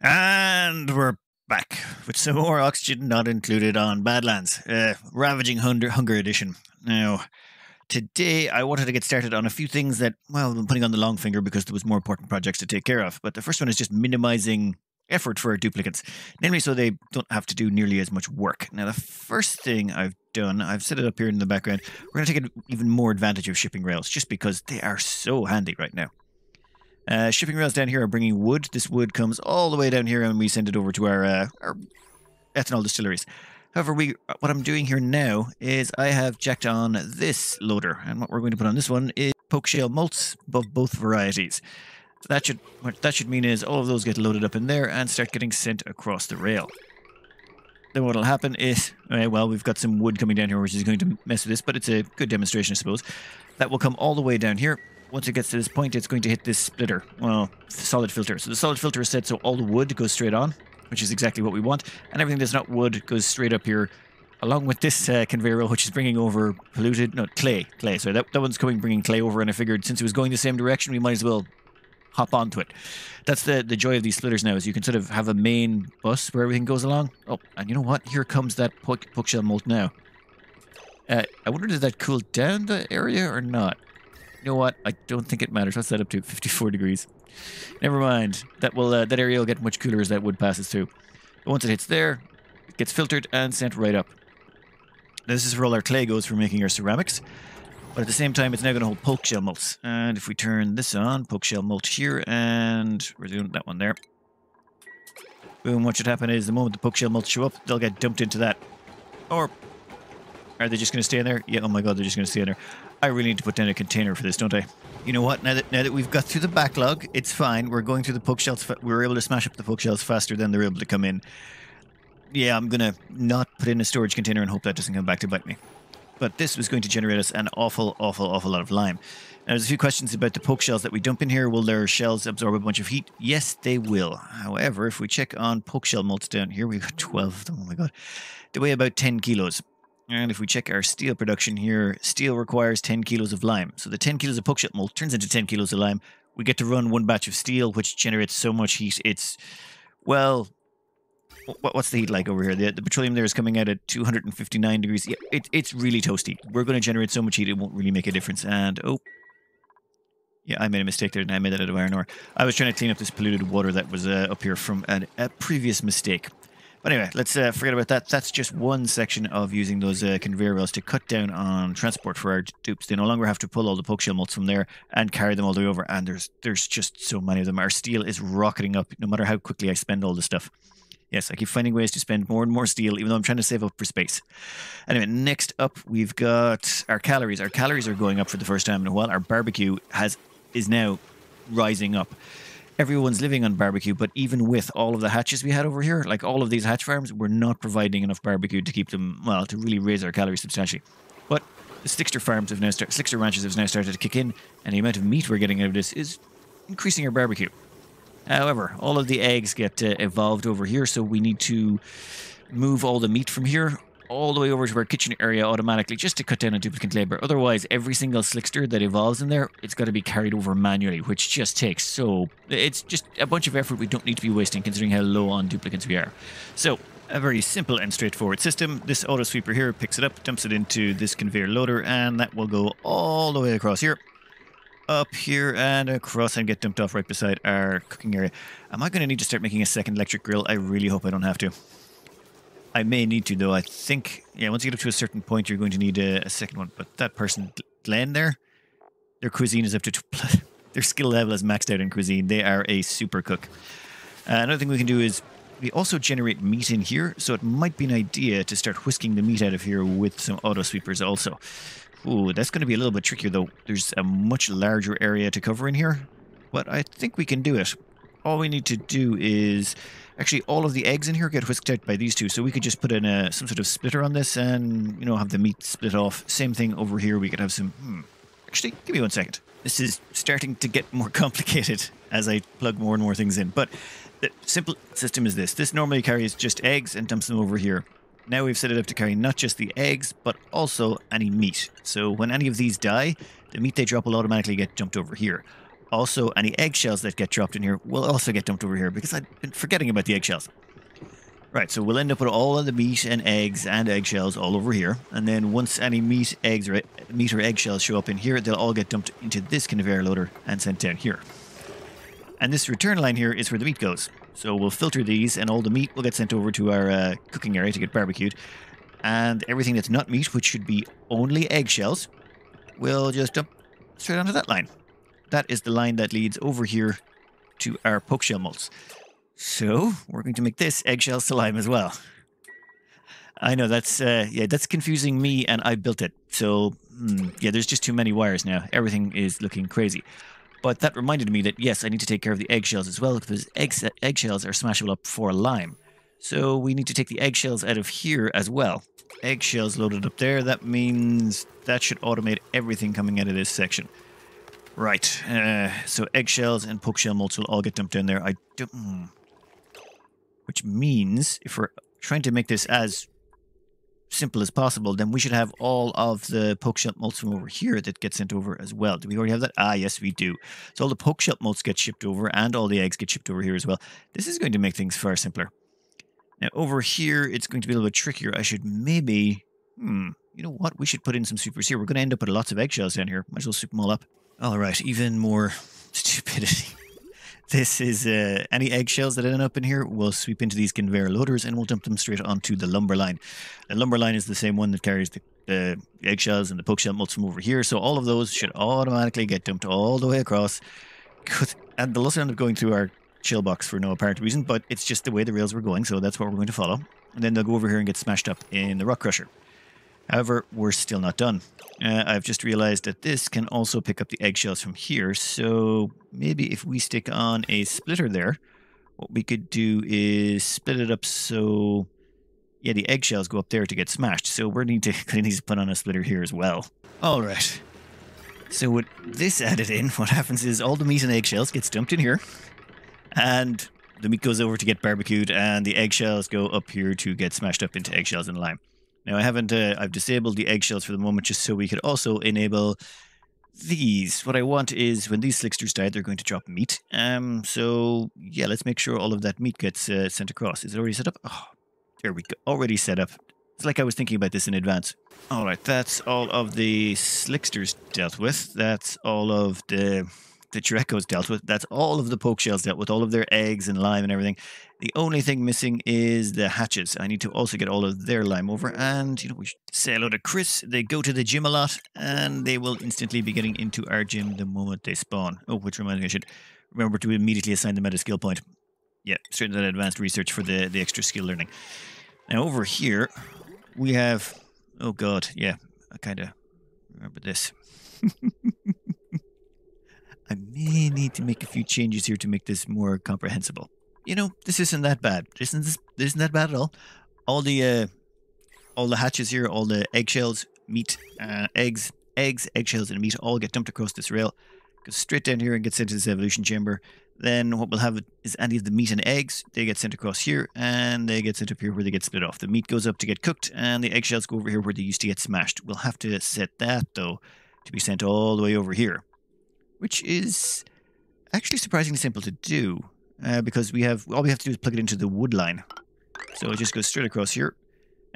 And we're back with some more oxygen not included on Badlands, uh, Ravaging Hunger, Hunger Edition. Now, today I wanted to get started on a few things that, well, I'm putting on the long finger because there was more important projects to take care of. But the first one is just minimizing effort for duplicants, namely so they don't have to do nearly as much work. Now, the first thing I've done, I've set it up here in the background, we're going to take even more advantage of shipping rails just because they are so handy right now. Uh, shipping rails down here are bringing wood. This wood comes all the way down here, and we send it over to our, uh, our ethanol distilleries. However, we what I'm doing here now is I have jacked on this loader, and what we're going to put on this one is poke shell molts of both varieties. So that should what that should mean is all of those get loaded up in there and start getting sent across the rail. Then what'll happen is, uh, well, we've got some wood coming down here, which is going to mess with this, but it's a good demonstration, I suppose. That will come all the way down here, once it gets to this point, it's going to hit this splitter, well, solid filter. So the solid filter is set so all the wood goes straight on, which is exactly what we want, and everything that's not wood goes straight up here, along with this uh, conveyor which is bringing over polluted, no, clay, clay. So that, that one's coming, bringing clay over, and I figured since it was going the same direction, we might as well hop onto it. That's the, the joy of these splitters now, is you can sort of have a main bus where everything goes along. Oh, and you know what? Here comes that poke, shell molt now. Uh, I wonder, did that cool down the area or not? You know what? I don't think it matters. What's that up to? 54 degrees. Never mind. That will uh, that area will get much cooler as that wood passes through. But once it hits there, it gets filtered and sent right up. Now, this is where all our clay goes for making our ceramics. But at the same time, it's now going to hold poke shell molts. And if we turn this on, poke shell molt here, and doing that one there. Boom, what should happen is the moment the poke shell molts show up, they'll get dumped into that. Or are they just going to stay in there? Yeah, oh my god, they're just going to stay in there. I really need to put down a container for this, don't I? You know what? Now that now that we've got through the backlog, it's fine. We're going through the poke shells. We were able to smash up the poke shells faster than they're able to come in. Yeah, I'm gonna not put in a storage container and hope that doesn't come back to bite me. But this was going to generate us an awful, awful, awful lot of lime. Now, there's a few questions about the poke shells that we dump in here. Will their shells absorb a bunch of heat? Yes, they will. However, if we check on poke shell molts down here, we've got 12 of them. Oh my god. They weigh about 10 kilos. And if we check our steel production here, steel requires 10 kilos of lime. So the 10 kilos of shell molt turns into 10 kilos of lime. We get to run one batch of steel, which generates so much heat. It's, well, what's the heat like over here? The, the petroleum there is coming out at 259 degrees. Yeah, it, it's really toasty. We're going to generate so much heat, it won't really make a difference. And, oh, yeah, I made a mistake there, and I made that out of iron ore. I was trying to clean up this polluted water that was uh, up here from a, a previous mistake. But anyway, let's uh, forget about that. That's just one section of using those uh, conveyor rails to cut down on transport for our dupes. They no longer have to pull all the poke shell molts from there and carry them all the way over. And there's there's just so many of them. Our steel is rocketing up no matter how quickly I spend all the stuff. Yes, I keep finding ways to spend more and more steel, even though I'm trying to save up for space. Anyway, next up, we've got our calories. Our calories are going up for the first time in a while. Our barbecue has is now rising up everyone's living on barbecue, but even with all of the hatches we had over here, like all of these hatch farms, we're not providing enough barbecue to keep them, well, to really raise our calories substantially. But the Slickster farms have now started, Slickster ranches have now started to kick in, and the amount of meat we're getting out of this is increasing our barbecue. However, all of the eggs get uh, evolved over here, so we need to move all the meat from here all the way over to our kitchen area automatically just to cut down on duplicant labor. Otherwise, every single slickster that evolves in there, it's got to be carried over manually, which just takes so... It's just a bunch of effort we don't need to be wasting considering how low on duplicants we are. So, a very simple and straightforward system. This auto sweeper here picks it up, dumps it into this conveyor loader, and that will go all the way across here up here and across and get dumped off right beside our cooking area. Am I going to need to start making a second electric grill? I really hope I don't have to. I may need to, though. I think, yeah, once you get up to a certain point, you're going to need a, a second one. But that person, Glenn there, their cuisine is up to, their skill level is maxed out in cuisine. They are a super cook. Uh, another thing we can do is we also generate meat in here, so it might be an idea to start whisking the meat out of here with some auto sweepers also. Ooh, that's going to be a little bit trickier though. There's a much larger area to cover in here, but I think we can do it. All we need to do is Actually, all of the eggs in here get whisked out by these two, so we could just put in a, some sort of splitter on this and, you know, have the meat split off. Same thing over here. We could have some... Hmm. Actually, give me one second. This is starting to get more complicated as I plug more and more things in. But the simple system is this. This normally carries just eggs and dumps them over here. Now we've set it up to carry not just the eggs, but also any meat. So when any of these die, the meat they drop will automatically get dumped over here. Also, any eggshells that get dropped in here will also get dumped over here because I've been forgetting about the eggshells. Right, so we'll end up with all of the meat and eggs and eggshells all over here. And then once any meat, eggs, or meat or eggshells show up in here, they'll all get dumped into this conveyor loader and sent down here. And this return line here is where the meat goes. So we'll filter these and all the meat will get sent over to our uh, cooking area to get barbecued. And everything that's not meat, which should be only eggshells, will just dump straight onto that line. That is the line that leads over here to our poke shell molts. So we're going to make this eggshell slime as well. I know that's uh, yeah that's confusing me, and I built it. So hmm, yeah, there's just too many wires now. Everything is looking crazy. But that reminded me that yes, I need to take care of the eggshells as well because eggs, eggshells are smashable up for lime. So we need to take the eggshells out of here as well. Eggshells loaded up there. That means that should automate everything coming out of this section. Right. Uh, so eggshells and poke shell molts will all get dumped in there. I don't. Hmm which means if we're trying to make this as simple as possible, then we should have all of the poke shell molts from over here that get sent over as well. Do we already have that? Ah, yes, we do. So all the poke shell molts get shipped over and all the eggs get shipped over here as well. This is going to make things far simpler. Now over here, it's going to be a little bit trickier. I should maybe, hmm, you know what? We should put in some supers here. We're going to end up with lots of eggshells down here. Might as well soup them all up. All right, even more stupidity. This is uh, any eggshells that end up in here will sweep into these conveyor loaders and we'll dump them straight onto the lumber line. The lumber line is the same one that carries the, the eggshells and the poke shell molts from over here. So all of those should automatically get dumped all the way across. And they'll also end up going through our chill box for no apparent reason, but it's just the way the rails were going, so that's what we're going to follow. And then they'll go over here and get smashed up in the rock crusher. However, we're still not done. Uh, I've just realized that this can also pick up the eggshells from here. So maybe if we stick on a splitter there, what we could do is split it up so yeah, the eggshells go up there to get smashed. So we're need to to need to put on a splitter here as well. All right. So with this added in, what happens is all the meat and eggshells gets dumped in here, and the meat goes over to get barbecued, and the eggshells go up here to get smashed up into eggshells and lime. Now I haven't, uh, I've disabled the eggshells for the moment just so we could also enable these. What I want is when these slicksters die, they're going to drop meat. Um, so yeah, let's make sure all of that meat gets uh, sent across. Is it already set up? Oh, there we go. Already set up. It's like I was thinking about this in advance. All right, that's all of the slicksters dealt with. That's all of the the Dreckos dealt with. That's all of the poke shells dealt with, all of their eggs and lime and everything. The only thing missing is the hatches. I need to also get all of their lime over. And, you know, we should say hello to Chris. They go to the gym a lot, and they will instantly be getting into our gym the moment they spawn. Oh, which reminds me, I should remember to immediately assign them at a skill point. Yeah, straight into that advanced research for the, the extra skill learning. Now, over here, we have... Oh, God, yeah, I kind of remember this. I may need to make a few changes here to make this more comprehensible. You know, this isn't that bad. This isn't, this isn't that bad at all. All the uh, all the hatches here, all the eggshells, meat, uh, eggs, eggs, eggshells, and meat all get dumped across this rail. Goes straight down here and gets into this evolution chamber. Then what we'll have is any of the meat and eggs. They get sent across here, and they get sent up here where they get split off. The meat goes up to get cooked, and the eggshells go over here where they used to get smashed. We'll have to set that though to be sent all the way over here which is actually surprisingly simple to do uh, because we have all we have to do is plug it into the wood line. So it just goes straight across here.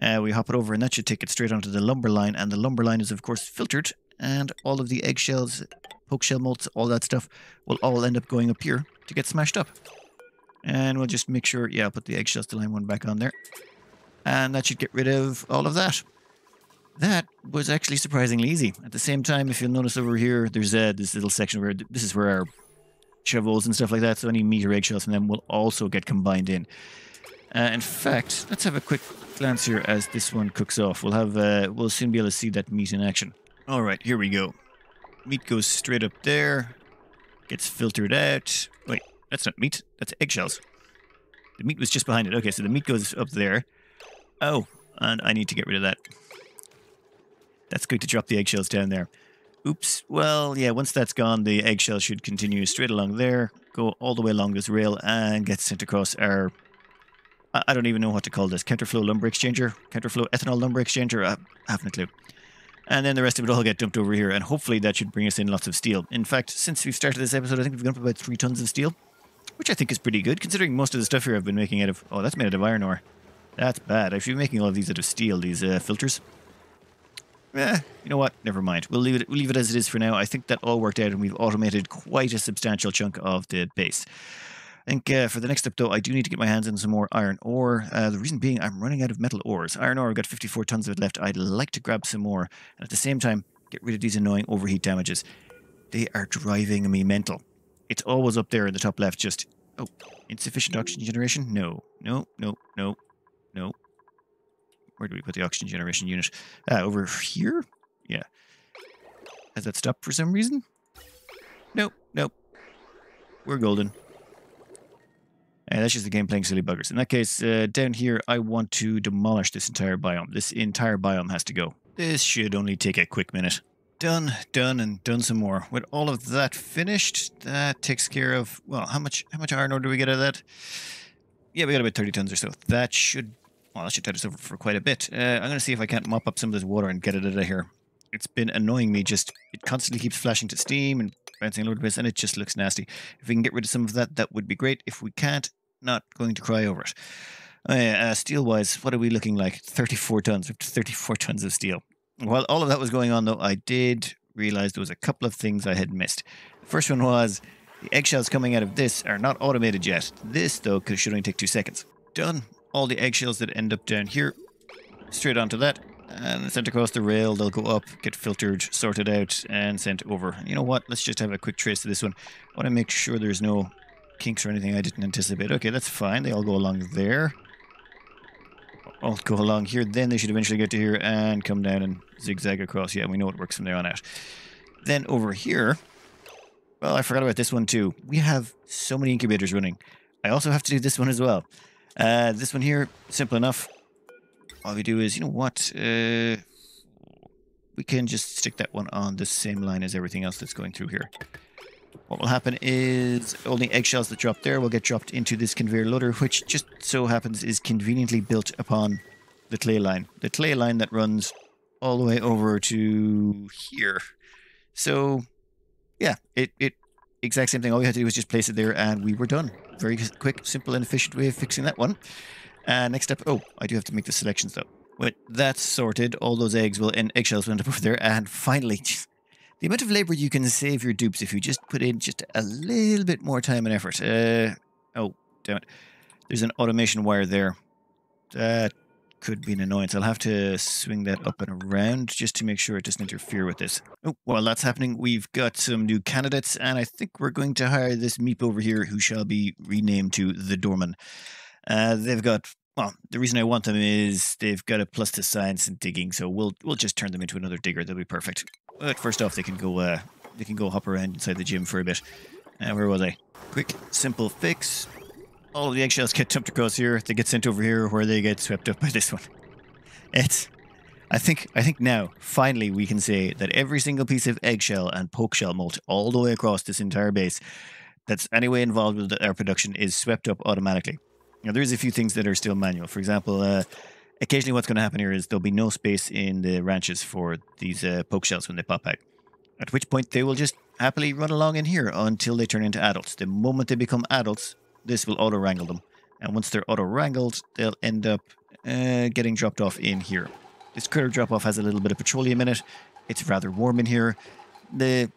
Uh, we hop it over and that should take it straight onto the lumber line and the lumber line is of course filtered and all of the eggshells, poke shell molts, all that stuff will all end up going up here to get smashed up. And we'll just make sure, yeah, I'll put the eggshells to line one back on there. And that should get rid of all of that. That was actually surprisingly easy. At the same time, if you'll notice over here, there's uh, this little section where this is where our shovels and stuff like that, so any meat or eggshells from them will also get combined in. Uh, in fact, let's have a quick glance here as this one cooks off. We'll have uh, we'll soon be able to see that meat in action. All right, here we go. Meat goes straight up there, gets filtered out. Wait, that's not meat. That's eggshells. The meat was just behind it. Okay, so the meat goes up there. Oh, and I need to get rid of that. That's going to drop the eggshells down there. Oops. Well, yeah, once that's gone, the eggshell should continue straight along there, go all the way along this rail, and get sent across our... I don't even know what to call this. Counterflow lumber exchanger? Counterflow ethanol lumber exchanger? I haven't a clue. And then the rest of it all get dumped over here, and hopefully that should bring us in lots of steel. In fact, since we've started this episode, I think we've gone up about three tons of steel, which I think is pretty good, considering most of the stuff here I've been making out of... Oh, that's made out of iron ore. That's bad. I should be making all of these out of steel, these uh, filters. Eh, you know what? Never mind. We'll leave it. We'll leave it as it is for now. I think that all worked out, and we've automated quite a substantial chunk of the base. I think uh, for the next step, though, I do need to get my hands on some more iron ore. Uh, the reason being, I'm running out of metal ores. Iron ore, I've got 54 tons of it left. I'd like to grab some more, and at the same time, get rid of these annoying overheat damages. They are driving me mental. It's always up there in the top left. Just oh, insufficient oxygen generation. No, no, no, no, no. Where do we put the oxygen generation unit? Uh, over here? Yeah. Has that stopped for some reason? Nope, nope. We're golden. And that's just the game playing silly buggers. In that case, uh, down here, I want to demolish this entire biome. This entire biome has to go. This should only take a quick minute. Done, done, and done some more. With all of that finished, that takes care of, well, how much how much iron ore do we get out of that? Yeah, we got about 30 tons or so. That should, well, that should tide us over for quite a bit. Uh, I'm going to see if I can't mop up some of this water and get it out of here. It's been annoying me, just, it constantly keeps flashing to steam and bouncing a little bit, and it just looks nasty. If we can get rid of some of that, that would be great. If we can't, not going to cry over it. Uh, uh, steel wise, what are we looking like? 34 tons, 34 tons of steel. While all of that was going on, though, I did realize there was a couple of things I had missed. The first one was the eggshells coming out of this are not automated yet. This, though, should only take two seconds. Done. All the eggshells that end up down here, straight onto that, and sent across the rail. They'll go up, get filtered, sorted out, and sent over. You know what? Let's just have a quick trace of this one. I want to make sure there's no kinks or anything I didn't anticipate. Okay, that's fine. They all go along there. All go along here. Then they should eventually get to here and come down and zigzag across. Yeah, we know it works from there on out. Then over here, well, I forgot about this one too. We have so many incubators running. I also have to do this one as well. Uh, this one here, simple enough. All we do is, you know what? Uh, we can just stick that one on the same line as everything else that's going through here. What will happen is all the eggshells that drop there will get dropped into this conveyor loader, which just so happens is conveniently built upon the clay line. The clay line that runs all the way over to here. So, yeah, it, it exact same thing. All we had to do was just place it there and we were done. Very quick, simple, and efficient way of fixing that one. Uh, next up, oh, I do have to make the selections though. But that's sorted. All those eggs will and eggshells will end up over there. And finally, the amount of labor you can save your dupes if you just put in just a little bit more time and effort. Uh, oh, damn it. There's an automation wire there. That could be an annoyance. I'll have to swing that up and around just to make sure it doesn't interfere with this. Oh, while that's happening, we've got some new candidates, and I think we're going to hire this meep over here who shall be renamed to the Doorman. Uh, they've got well, the reason I want them is they've got a plus to science and digging, so we'll we'll just turn them into another digger. They'll be perfect. But first off, they can go uh, they can go hop around inside the gym for a bit. Uh, where was I? Quick, simple fix. All of the eggshells get dumped across here. They get sent over here, where they get swept up by this one. It's. I think I think now finally we can say that every single piece of eggshell and poke shell molts all the way across this entire base that's anyway involved with our production is swept up automatically. Now, there is a few things that are still manual. For example, uh, occasionally what's going to happen here is there'll be no space in the ranches for these uh, poke shells when they pop out. At which point they will just happily run along in here until they turn into adults. The moment they become adults, this will auto wrangle them. And once they're auto wrangled, they'll end up uh, getting dropped off in here. This critter drop off has a little bit of petroleum in it. It's rather warm in here. The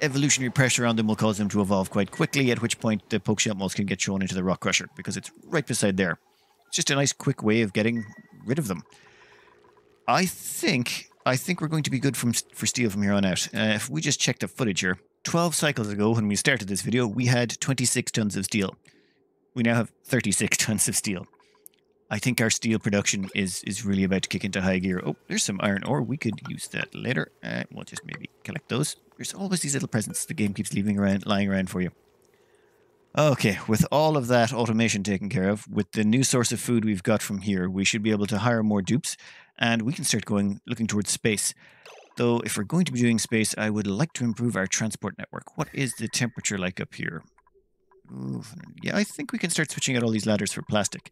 evolutionary pressure on them will cause them to evolve quite quickly, at which point the pokeshell molts can get thrown into the rock crusher because it's right beside there. It's just a nice quick way of getting rid of them. I think I think we're going to be good from for steel from here on out. Uh, if we just check the footage here, 12 cycles ago when we started this video, we had 26 tons of steel. We now have 36 tons of steel. I think our steel production is is really about to kick into high gear. Oh, there's some iron ore. We could use that later. Uh, we'll just maybe collect those. There's always these little presents the game keeps leaving around, lying around for you. Okay, with all of that automation taken care of, with the new source of food we've got from here, we should be able to hire more dupes, and we can start going looking towards space. Though, if we're going to be doing space, I would like to improve our transport network. What is the temperature like up here? Ooh, yeah, I think we can start switching out all these ladders for plastic.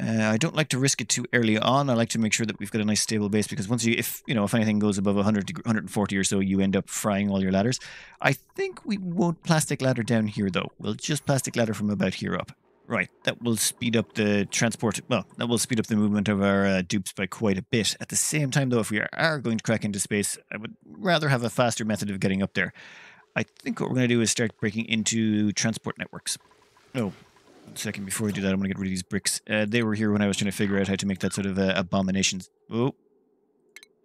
Uh, I don't like to risk it too early on. I like to make sure that we've got a nice stable base because once you, if you know, if anything goes above 100, deg- 140 or so, you end up frying all your ladders. I think we won't plastic ladder down here though. We'll just plastic ladder from about here up. Right, that will speed up the transport. Well, that will speed up the movement of our uh, dupes by quite a bit. At the same time, though, if we are, going to crack into space, I would rather have a faster method of getting up there. I think what we're going to do is start breaking into transport networks. Oh, second before we do that, I'm going to get rid of these bricks. Uh, they were here when I was trying to figure out how to make that sort of uh, abominations. Oh,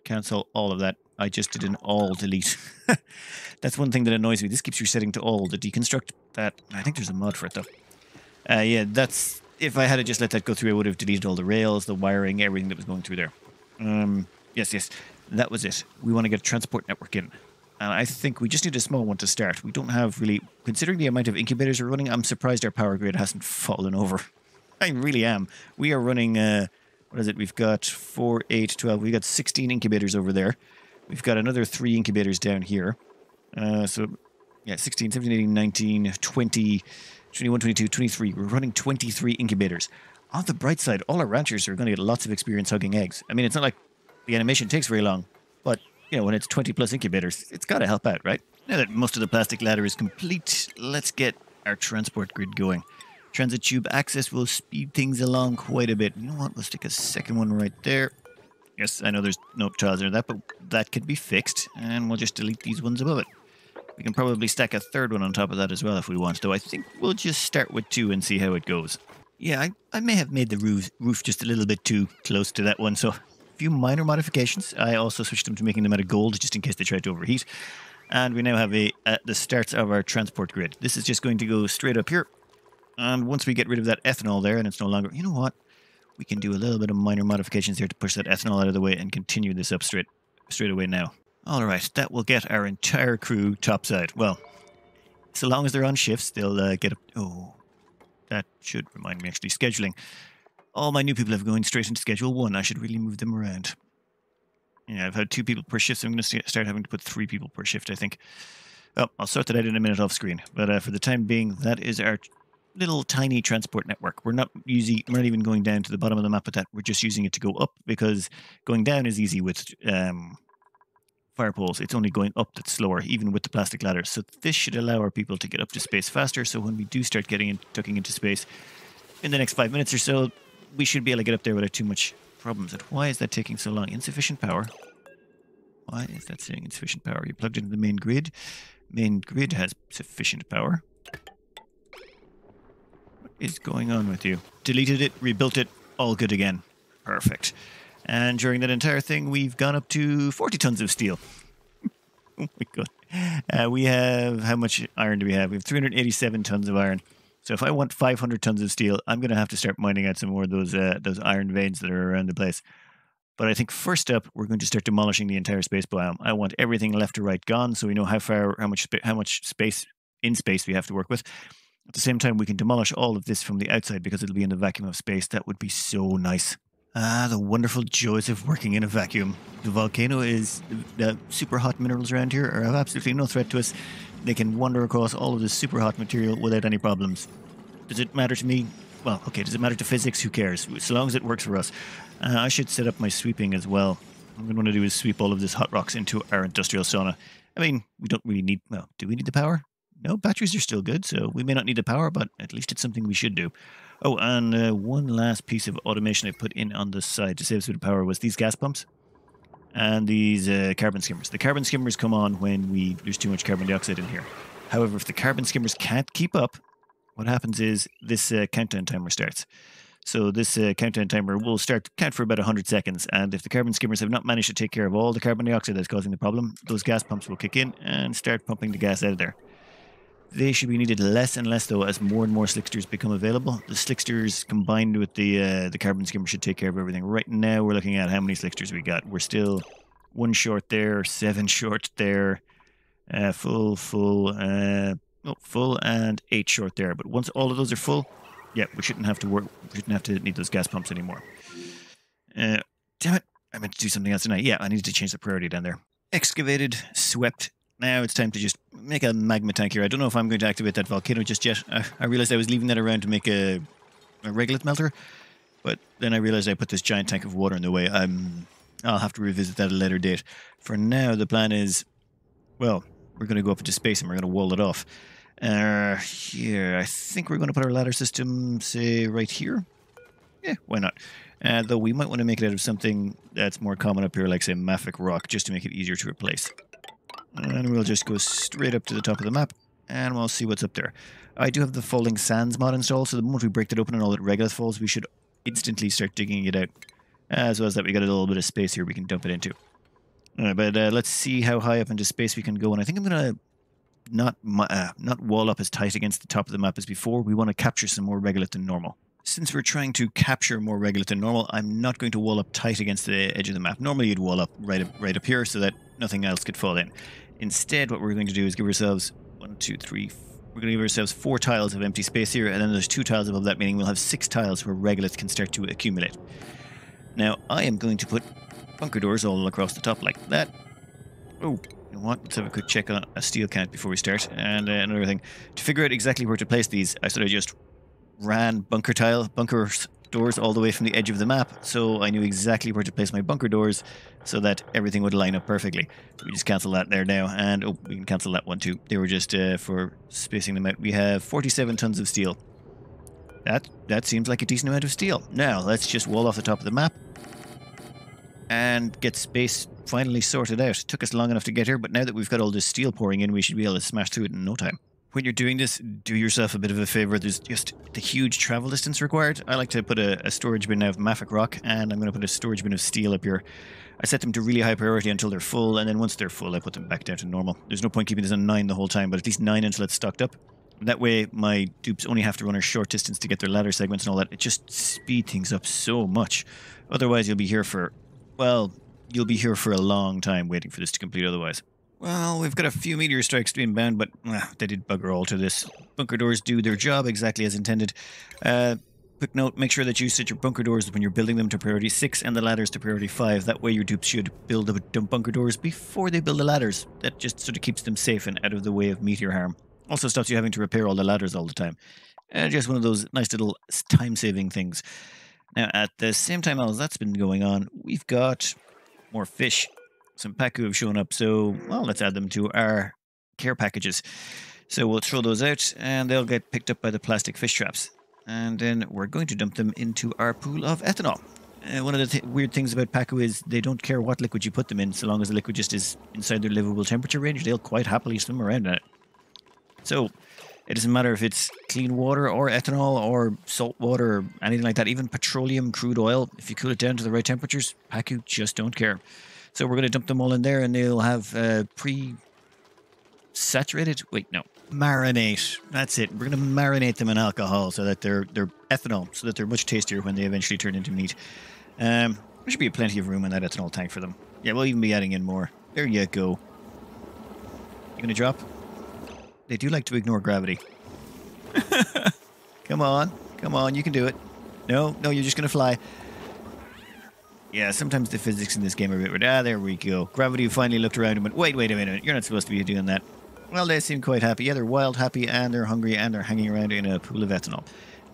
cancel all of that. I just did an all delete. That's one thing that annoys me. This keeps resetting to all. The deconstruct that. I think there's a mod for it though. Uh, yeah, that's if I had just let that go through, I would have deleted all the rails, the wiring, everything that was going through there. Um, yes, yes, that was it. We want to get a transport network in. And I think we just need a small one to start. We don't have really, considering the amount of incubators we're running, I'm surprised our power grid hasn't fallen over. I really am. We are running, uh, what is it? We've got 4, 8, 12. We've got 16 incubators over there. We've got another three incubators down here. Uh, so, yeah, 16, 17, 18, 19, 20, 21, 22, 23. We're running 23 incubators. On the bright side, all our ranchers are going to get lots of experience hugging eggs. I mean, it's not like the animation takes very long, but you know, when it's 20 plus incubators, it's got to help out, right? Now that most of the plastic ladder is complete, let's get our transport grid going. Transit tube access will speed things along quite a bit. You know what? Let's stick a second one right there. Yes, I know there's no tiles or that, but that could be fixed, and we'll just delete these ones above it. We can probably stack a third one on top of that as well if we want, though I think we'll just start with two and see how it goes. Yeah, I, I may have made the roof, roof just a little bit too close to that one, so a few minor modifications. I also switched them to making them out of gold just in case they tried to overheat. And we now have a the start of our transport grid. This is just going to go straight up here. And once we get rid of that ethanol there and it's no longer, you know what? We can do a little bit of minor modifications here to push that ethanol out of the way and continue this up straight straight away now. All right, that will get our entire crew topside. Well, so long as they're on shifts, they'll uh, get up. Oh, that should remind me actually scheduling. All my new people have going straight into schedule one. I should really move them around. Yeah, I've had two people per shift, so I'm going to start having to put three people per shift, I think. Oh, I'll sort that out in a minute off screen. But uh, for the time being, that is our little tiny transport network. We're not using, we're not even going down to the bottom of the map with that. We're just using it to go up because going down is easy with um, fire poles. It's only going up that's slower, even with the plastic ladder. So this should allow our people to get up to space faster. So when we do start getting in, tucking into space in the next five minutes or so, we should be able to get up there without too much problems. And why is that taking so long? Insufficient power. Why is that saying insufficient power? You plugged into the main grid. Main grid has sufficient power. What is going on with you? Deleted it, rebuilt it, all good again. Perfect. And during that entire thing, we've gone up to 40 tons of steel. oh my god. Uh, we have, how much iron do we have? We have 387 tons of iron. So if I want 500 tons of steel, I'm going to have to start mining out some more of those uh, those iron veins that are around the place. But I think first up, we're going to start demolishing the entire space biome. I want everything left to right gone, so we know how far, how much, how much space in space we have to work with. At the same time, we can demolish all of this from the outside because it'll be in the vacuum of space. That would be so nice. Ah, the wonderful joys of working in a vacuum. The volcano is the super hot minerals around here are absolutely no threat to us. They can wander across all of this super hot material without any problems. Does it matter to me? Well, okay, does it matter to physics? Who cares? So long as it works for us. Uh, I should set up my sweeping as well. What I'm going to want to do is sweep all of this hot rocks into our industrial sauna. I mean, we don't really need, well, do we need the power? No, batteries are still good, so we may not need the power, but at least it's something we should do. Oh, and uh, one last piece of automation I put in on the side to save us a bit of power was these gas pumps and these uh, carbon skimmers. The carbon skimmers come on when we there's too much carbon dioxide in here. However, if the carbon skimmers can't keep up, what happens is this uh, countdown timer starts. So this uh, countdown timer will start to count for about 100 seconds, and if the carbon skimmers have not managed to take care of all the carbon dioxide that's causing the problem, those gas pumps will kick in and start pumping the gas out of there. They should be needed less and less though as more and more slicksters become available. The slicksters combined with the uh, the carbon skimmer should take care of everything. Right now we're looking at how many slicksters we got. We're still one short there, seven short there, uh, full, full, uh, oh, full, and eight short there. But once all of those are full, yeah, we shouldn't have to work. We shouldn't have to need those gas pumps anymore. Uh, damn it! I meant to do something else tonight. Yeah, I needed to change the priority down there. Excavated, swept, now it's time to just make a magma tank here. I don't know if I'm going to activate that volcano just yet. I, I realized I was leaving that around to make a, a regolith melter, but then I realized I put this giant tank of water in the way. I'm, I'll have to revisit that at a later date. For now, the plan is, well, we're going to go up into space and we're going to wall it off. Uh, here, I think we're going to put our ladder system, say, right here. Yeah, why not? Uh, though we might want to make it out of something that's more common up here, like, say, mafic rock, just to make it easier to replace. And we'll just go straight up to the top of the map, and we'll see what's up there. I do have the Falling Sands mod installed, so the moment we break that open and all that regolith falls, we should instantly start digging it out. As well as that, we got a little bit of space here we can dump it into. Right, but uh, let's see how high up into space we can go, and I think I'm going to not uh, not wall up as tight against the top of the map as before. We want to capture some more regolith than normal. Since we're trying to capture more regolith than normal, I'm not going to wall up tight against the edge of the map. Normally you'd wall up right up, right up here so that nothing else could fall in. Instead, what we're going to do is give ourselves one, two, three, we're going to give ourselves four tiles of empty space here, and then there's two tiles above that, meaning we'll have six tiles where regolith can start to accumulate. Now, I am going to put bunker doors all across the top like that. Oh, you know what? Let's have a quick check on a steel count before we start. And uh, another thing, to figure out exactly where to place these, I sort of just ran bunker tile, bunker doors all the way from the edge of the map, so I knew exactly where to place my bunker doors so that everything would line up perfectly. So we just cancel that there now, and oh, we can cancel that one too. They were just uh, for spacing them out. We have 47 tons of steel. That that seems like a decent amount of steel. Now, let's just wall off the top of the map and get space finally sorted out. It took us long enough to get here, but now that we've got all this steel pouring in, we should be able to smash through it in no time when you're doing this, do yourself a bit of a favor. There's just the huge travel distance required. I like to put a, a storage bin of mafic rock, and I'm going to put a storage bin of steel up here. I set them to really high priority until they're full, and then once they're full, I put them back down to normal. There's no point keeping this on 9 the whole time, but at least 9 until it's stocked up. That way, my dupes only have to run a short distance to get their ladder segments and all that. It just speed things up so much. Otherwise, you'll be here for, well, you'll be here for a long time waiting for this to complete otherwise. Well, we've got a few meteor strikes to be inbound, but uh, they did bugger all to this. Bunker doors do their job exactly as intended. Uh, quick note, make sure that you set your bunker doors when you're building them to priority 6 and the ladders to priority 5. That way your dupes should build the bunker doors before they build the ladders. That just sort of keeps them safe and out of the way of meteor harm. Also stops you having to repair all the ladders all the time. Uh, just one of those nice little time-saving things. Now, at the same time as that's been going on, we've got more fish some Pacu have shown up, so, well, let's add them to our care packages. So we'll throw those out, and they'll get picked up by the plastic fish traps. And then we're going to dump them into our pool of ethanol. Uh, one of the th weird things about Pacu is they don't care what liquid you put them in, so long as the liquid just is inside their livable temperature range, they'll quite happily swim around in it. So, it doesn't matter if it's clean water or ethanol or salt water or anything like that, even petroleum, crude oil, if you cool it down to the right temperatures, Pacu just don't care. So we're going to dump them all in there and they'll have uh, pre-saturated... Wait, no. Marinate. That's it. We're going to marinate them in alcohol so that they're they're ethanol, so that they're much tastier when they eventually turn into meat. Um, there should be plenty of room in that ethanol tank for them. Yeah, we'll even be adding in more. There you go. You going to drop? They do like to ignore gravity. come on. Come on, you can do it. No, no, you're just going to fly. Yeah, sometimes the physics in this game are a bit weird. Ah, there we go. Gravity finally looked around and went, wait, wait a minute, you're not supposed to be doing that. Well, they seem quite happy. Yeah, they're wild happy and they're hungry and they're hanging around in a pool of ethanol.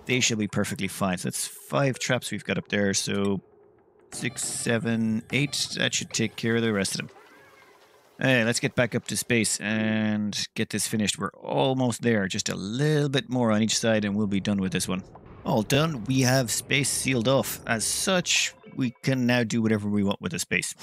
They shall be perfectly fine. So that's five traps we've got up there. So six, seven, eight. That should take care of the rest of them. Hey, let's get back up to space and get this finished. We're almost there. Just a little bit more on each side and we'll be done with this one. All done. We have space sealed off. As such, we can now do whatever we want with the space.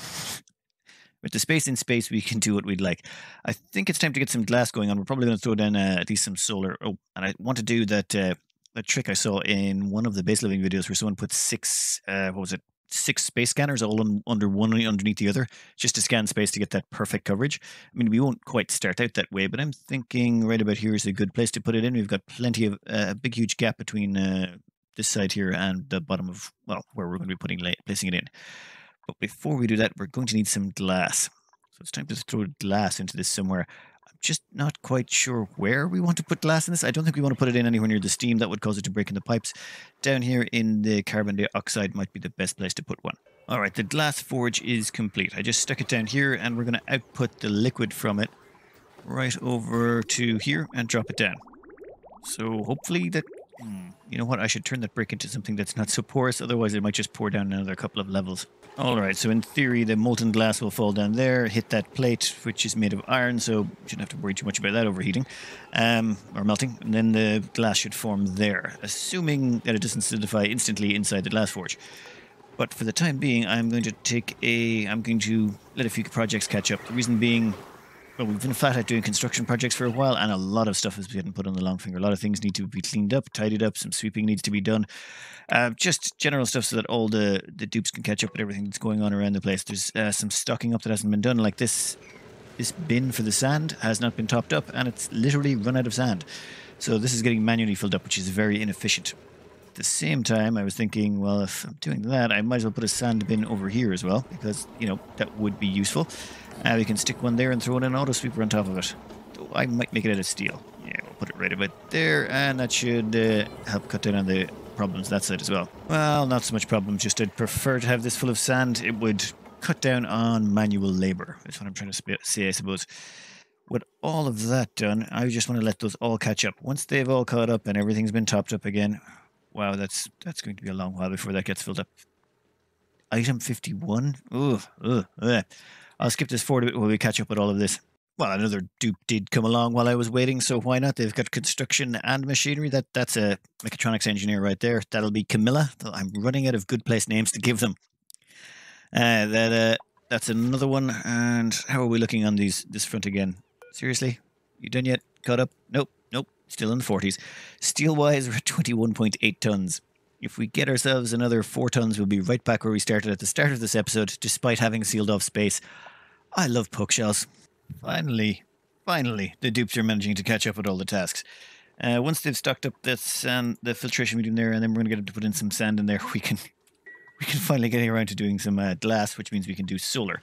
With the space in space, we can do what we'd like. I think it's time to get some glass going on. We're probably going to throw down uh, at least some solar. Oh, and I want to do that uh, that trick I saw in one of the base living videos where someone put six, uh, what was it, six space scanners all under one underneath the other, just to scan space to get that perfect coverage. I mean, we won't quite start out that way, but I'm thinking right about here is a good place to put it in. We've got plenty of uh, a big, huge gap between uh, this side here and the bottom of, well, where we're going to be putting placing it in. But before we do that, we're going to need some glass. So it's time to throw glass into this somewhere. I'm just not quite sure where we want to put glass in this. I don't think we want to put it in anywhere near the steam. That would cause it to break in the pipes. Down here in the carbon dioxide might be the best place to put one. All right, the glass forge is complete. I just stuck it down here and we're going to output the liquid from it right over to here and drop it down. So hopefully that Hmm. You know what? I should turn that brick into something that's not so porous, otherwise it might just pour down another couple of levels. Alright, so in theory the molten glass will fall down there, hit that plate, which is made of iron, so shouldn't have to worry too much about that overheating um, or melting. And then the glass should form there, assuming that it doesn't solidify instantly inside the glass forge. But for the time being, I'm going to take a... I'm going to let a few projects catch up. The reason being, well, we've been flat out doing construction projects for a while, and a lot of stuff is getting put on the long finger. A lot of things need to be cleaned up, tidied up, some sweeping needs to be done. Uh, just general stuff so that all the, the dupes can catch up with everything that's going on around the place. There's uh, some stocking up that hasn't been done, like this this bin for the sand has not been topped up, and it's literally run out of sand. So this is getting manually filled up, which is very inefficient. The same time, I was thinking, well, if I'm doing that, I might as well put a sand bin over here as well, because, you know, that would be useful. Uh, we can stick one there and throw in an auto sweeper on top of it. I might make it out of steel. Yeah, we'll put it right about there, and that should uh, help cut down on the problems that side as well. Well, not so much problems, just I'd prefer to have this full of sand. It would cut down on manual labor, That's what I'm trying to say, I suppose. With all of that done, I just want to let those all catch up. Once they've all caught up and everything's been topped up again, wow, that's that's going to be a long while before that gets filled up. Item 51? Ooh, ugh, ugh. I'll skip this forward a bit while we catch up with all of this. Well, another dupe did come along while I was waiting, so why not? They've got construction and machinery. That That's a mechatronics engineer right there. That'll be Camilla. I'm running out of good place names to give them. Uh, that uh, That's another one. And how are we looking on these this front again? Seriously? You done yet? Caught up? Nope. Still in the 40s. Steel-wise, we're at 21.8 tons. If we get ourselves another 4 tons, we'll be right back where we started at the start of this episode, despite having sealed off space. I love poke shells. Finally, finally, the dupes are managing to catch up with all the tasks. Uh, once they've stocked up this sand, the filtration medium there, and then we're going to get them to put in some sand in there, we can we can finally get around to doing some uh, glass, which means we can do solar.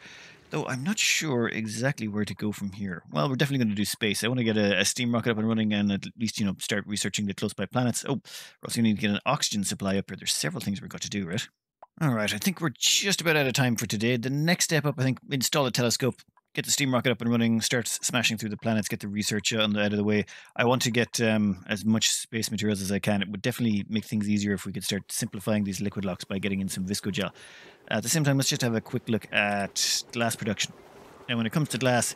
Though I'm not sure exactly where to go from here. Well, we're definitely going to do space. I want to get a, a steam rocket up and running and at least, you know, start researching the close by planets. Oh, we're also going to need to get an oxygen supply up here. There's several things we've got to do, right? All right, I think we're just about out of time for today. The next step up, I think, install a telescope, get the steam rocket up and running, start smashing through the planets, get the research the, out of the way. I want to get um, as much space materials as I can. It would definitely make things easier if we could start simplifying these liquid locks by getting in some visco gel. At the same time, let's just have a quick look at glass production. Now, when it comes to glass,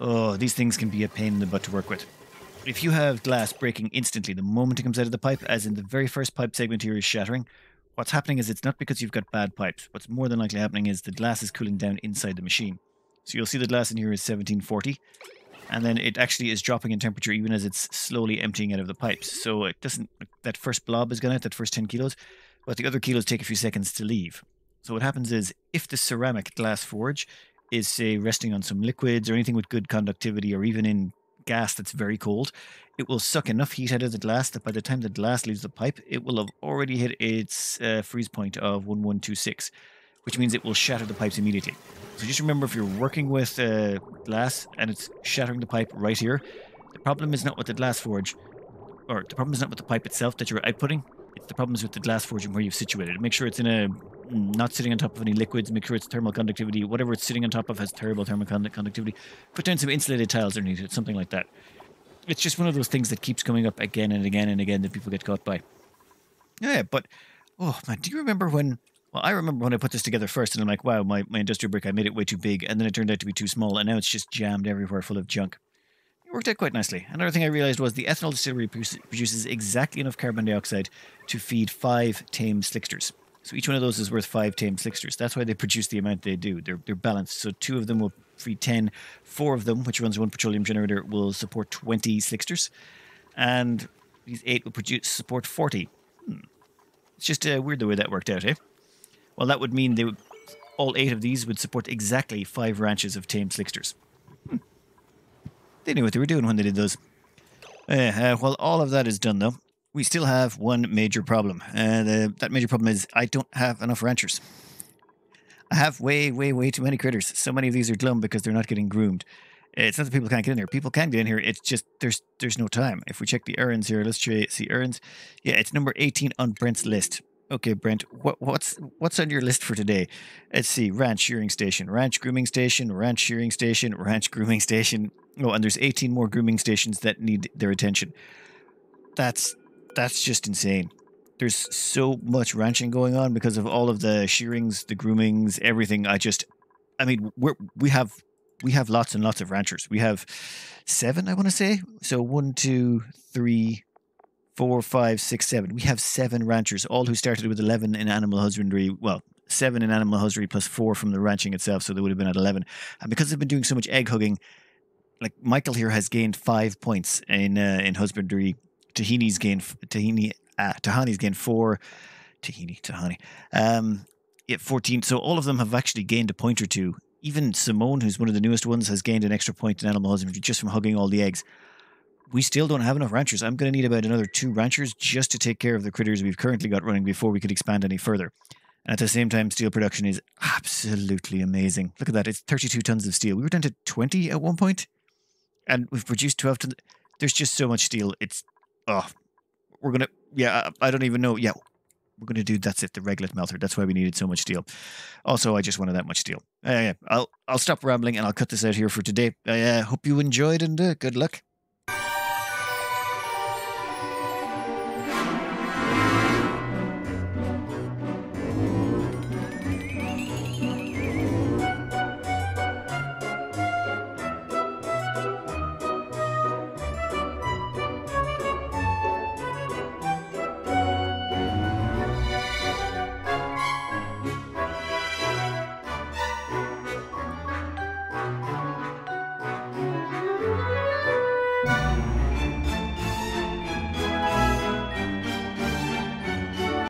oh, these things can be a pain in the butt to work with. If you have glass breaking instantly the moment it comes out of the pipe, as in the very first pipe segment here is shattering, what's happening is it's not because you've got bad pipes. What's more than likely happening is the glass is cooling down inside the machine. So you'll see the glass in here is 1740. And then it actually is dropping in temperature even as it's slowly emptying out of the pipes. So it doesn't, that first blob is gone out, that first 10 kilos, but the other kilos take a few seconds to leave. So what happens is if the ceramic glass forge is, say, resting on some liquids or anything with good conductivity or even in gas that's very cold, it will suck enough heat out of the glass that by the time the glass leaves the pipe, it will have already hit its uh, freeze point of 1126, which means it will shatter the pipes immediately. So just remember if you're working with uh, glass and it's shattering the pipe right here, the problem is not with the glass forge, or the problem is not with the pipe itself that you're outputting, it's the problems with the glass forge and where you've situated it. Make sure it's in a not sitting on top of any liquids. Make sure it's thermal conductivity. Whatever it's sitting on top of has terrible thermal conductivity. Put down some insulated tiles underneath it, something like that. It's just one of those things that keeps coming up again and again and again that people get caught by. Yeah, but oh man, do you remember when? Well, I remember when I put this together first, and I'm like, wow, my, my industrial brick, I made it way too big, and then it turned out to be too small, and now it's just jammed everywhere full of junk. It worked out quite nicely. Another thing I realized was the ethanol distillery produces exactly enough carbon dioxide to feed five tame slicksters. So each one of those is worth five tame slicksters. That's why they produce the amount they do. They're, they're balanced. So two of them will feed 10. Four of them, which runs one petroleum generator, will support 20 slicksters. And these eight will produce support 40. Hmm. It's just uh, weird the way that worked out, eh? Well, that would mean they would, all eight of these would support exactly five ranches of tame slicksters. Hmm. They knew what they were doing when they did those. Uh, uh, well, all of that is done, though we still have one major problem. And uh, that major problem is I don't have enough ranchers. I have way, way, way too many critters. So many of these are glum because they're not getting groomed. It's not that people can't get in here. People can get in here. It's just there's there's no time. If we check the errands here, let's see errands. Yeah, it's number 18 on Brent's list. Okay, Brent, what, what's what's on your list for today? Let's see: ranch shearing station, ranch grooming station, ranch shearing station, ranch grooming station. Oh, and there's 18 more grooming stations that need their attention. That's that's just insane. There's so much ranching going on because of all of the shearings, the groomings, everything. I just, I mean, we're we have we have lots and lots of ranchers. We have seven, I want to say. So one, two, three, four, five, six, seven. We have seven ranchers, all who started with eleven in animal husbandry. Well, seven in animal husbandry plus four from the ranching itself, so they would have been at eleven. And because they've been doing so much egg hugging, like Michael here has gained five points in uh, in husbandry. Tahini's gained Tahini uh, Tahani's gained four. Tahini Tahani, um, yeah, fourteen. So all of them have actually gained a point or two. Even Simone, who's one of the newest ones, has gained an extra point in animal husbandry just from hugging all the eggs. We still don't have enough ranchers. I'm going to need about another two ranchers just to take care of the critters we've currently got running before we could expand any further. And at the same time, steel production is absolutely amazing. Look at that. It's 32 tons of steel. We were down to 20 at one point, and we've produced 12 tons. There's just so much steel. It's, oh, we're going to, yeah, I, I don't even know. Yeah, we're going to do that's it, the regolith melter. That's why we needed so much steel. Also, I just wanted that much steel. Uh, yeah, I'll, I'll stop rambling and I'll cut this out here for today. I uh, hope you enjoyed and uh, good luck.